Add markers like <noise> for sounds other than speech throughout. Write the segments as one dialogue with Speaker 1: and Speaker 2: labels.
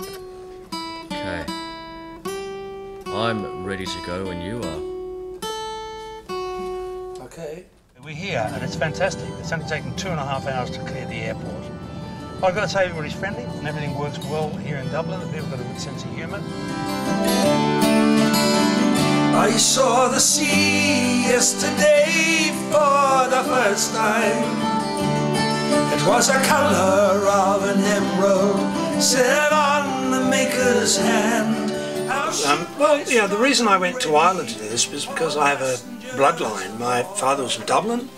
Speaker 1: Okay. I'm ready to go when you are.
Speaker 2: Okay. We're here and it's fantastic. It's only taken two and a half hours to clear the airport. I've got to say everybody's friendly and everything works well here in Dublin. The people got a good sense of humour.
Speaker 3: I saw the sea yesterday for the first time. It was a colour of an emerald set on the maker's hand.
Speaker 2: Um, well, you know, the reason I went to Ireland to do this was because I have a bloodline. My father was from Dublin,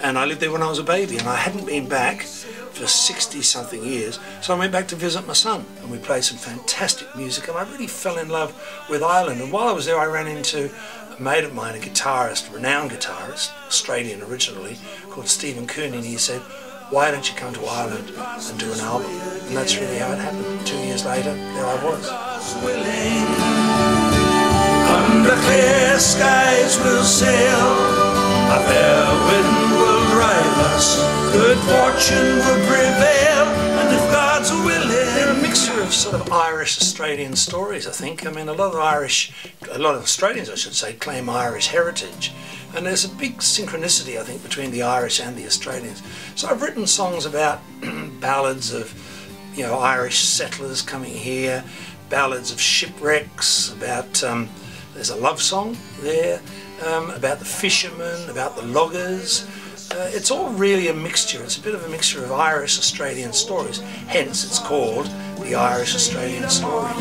Speaker 2: and I lived there when I was a baby, and I hadn't been back for 60 something years. So I went back to visit my son, and we played some fantastic music, and I really fell in love with Ireland. And while I was there, I ran into a mate of mine, a guitarist, renowned guitarist, Australian originally, called Stephen Cooney, and he said, why don't you come to Ireland and do an album? And that's really how it happened. Two years later, there I was.
Speaker 3: Under clear skies we'll sail, a fair wind will drive us, good fortune will prevail, and if God's
Speaker 2: sort of Irish Australian stories, I think. I mean, a lot of Irish, a lot of Australians, I should say, claim Irish heritage. And there's a big synchronicity, I think, between the Irish and the Australians. So I've written songs about <clears throat> ballads of, you know, Irish settlers coming here, ballads of shipwrecks, about, um, there's a love song there, um, about the fishermen, about the loggers. Uh, it's all really a mixture. It's a bit of a mixture of Irish Australian stories. Hence, it's called the Irish Australian story.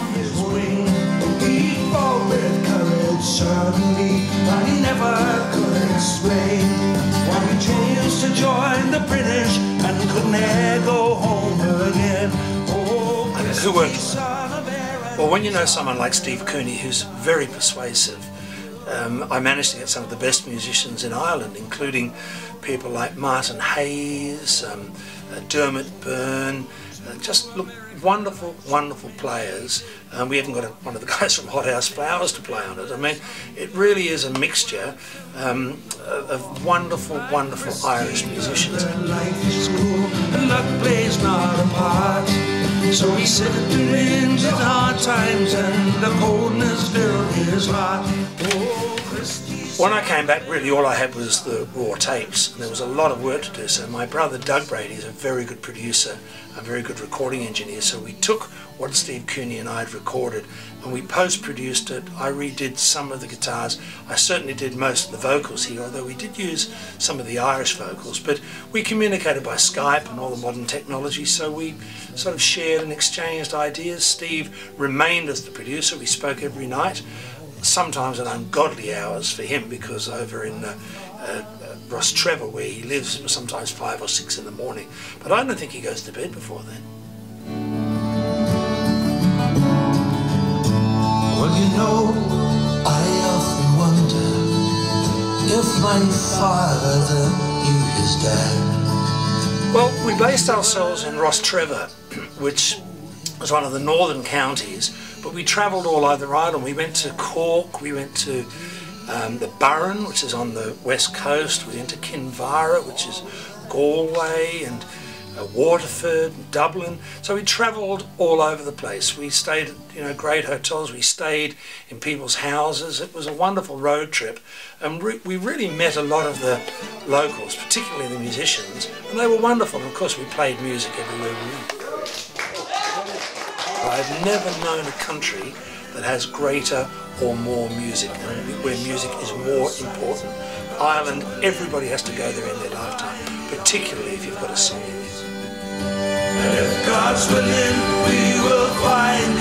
Speaker 3: And
Speaker 2: who worked? Well, when you know someone like Steve Cooney, who's very persuasive, um, I managed to get some of the best musicians in Ireland, including people like Martin Hayes, um, Dermot Byrne, uh, just look wonderful, wonderful players. Um, we haven't got a, one of the <laughs> guys from Hothouse Flowers to play on it. I mean, it really is a mixture um, of wonderful, wonderful Irish musicians.
Speaker 3: Life is cool and luck plays not a part. So he said it in hard times and the coldness filled his heart. Oh,
Speaker 2: when I came back, really all I had was the raw tapes, and there was a lot of work to do. So my brother Doug Brady is a very good producer, a very good recording engineer. So we took what Steve Cooney and I had recorded, and we post-produced it. I redid some of the guitars. I certainly did most of the vocals here, although we did use some of the Irish vocals. But we communicated by Skype and all the modern technology, so we sort of shared and exchanged ideas. Steve remained as the producer. We spoke every night sometimes at ungodly hours for him because over in uh, uh, Rostrevor where he lives it was sometimes five or six in the morning but I don't think he goes to bed before then.
Speaker 3: Well you know I often wonder if my father knew his dad.
Speaker 2: Well we based ourselves in Rostrevor <clears throat> which was one of the northern counties but we travelled all over Ireland. We went to Cork, we went to um, the Burren, which is on the west coast. We went to Kinvara, which is Galway, and uh, Waterford, and Dublin. So we travelled all over the place. We stayed at you know great hotels. We stayed in people's houses. It was a wonderful road trip, and re we really met a lot of the locals, particularly the musicians, and they were wonderful. And of course, we played music everywhere we went. I've never known a country that has greater or more music, where music is more important. Ireland, everybody has to go there in their lifetime, particularly if you've got a song in it.
Speaker 3: And if God's willing, we will find